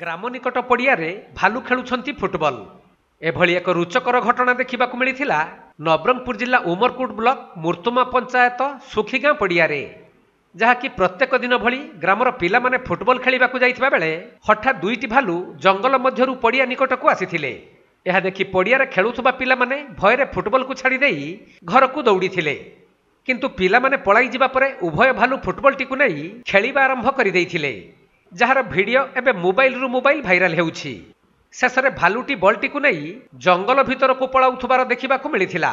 ଗ୍ରାମ ନିକଟ ପଡ଼ିଆରେ ଭାଲୁ ଖେଳୁଛନ୍ତି ଫୁଟବଲ। ଏଭଳି ଏକ ରୁଚକର ଘଟଣା ଦେଖିବାକୁ ମିଳିଥିଲା ନବରଙ୍ଗପୁର ଜିଲ୍ଲା ଉମରକୁଟ ବ୍ଲକ ମୁର୍ତ୍ତୁମା ପଞ୍ଚାୟତ ସୁଖିଗାଁ ପଡ଼ିଆରେ ଯାହାକି ପ୍ରତ୍ୟେକ ଦିନ ଭଳି ଗ୍ରାମର ପିଲାମାନେ ଫୁଟବଲ ଖେଳିବାକୁ ଯାଇଥିବା ବେଳେ ହଠାତ୍ ଦୁଇଟି ଭାଲୁ ଜଙ୍ଗଲ ମଧ୍ୟରୁ ପଡ଼ିଆ ନିକଟକୁ ଆସିଥିଲେ। ଏହା ଦେଖି ପଡ଼ିଆରେ ଖେଳୁଥିବା ପିଲାମାନେ ଭୟରେ ଫୁଟବଲକୁ ଛାଡ଼ି ଦେଇ ଘରକୁ ଦୌଡ଼ିଥିଲେ। କିନ୍ତୁ ପିଲାମାନେ ପଳାଇ ଯିବା ପରେ ଉଭୟ ଭାଲୁ ଫୁଟବଲଟିକୁ ନେଇ ଖେଳିବା ଆରମ୍ଭ କରିଦେଇଥିଲେ। ଯାହାର ଭିଡିଓ ଏବେ ମୋବାଇଲରୁ ମୋବାଇଲ ଭାଇରାଲ ହେଉଛି। ଶେଷରେ ଭାଲୁଟି ବଲଟିକୁ ନେଇ ଜଙ୍ଗଲ ଭିତରକୁ ପଳାଉଥିବାର ଦେଖିବାକୁ ମିଳିଥିଲା।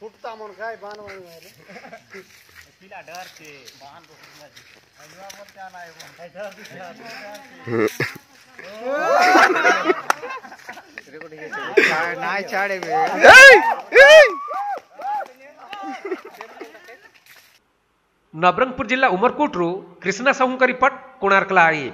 फुटता मन काय बान वाणी आहे रे पिला डर के बान तो समझ अजवा मत जान आए वो? काय तो डर दिसला नवरंगपुर जिला उमरकोट रु कृष्णा साहू का रिपोर्ट कोणार्कला आई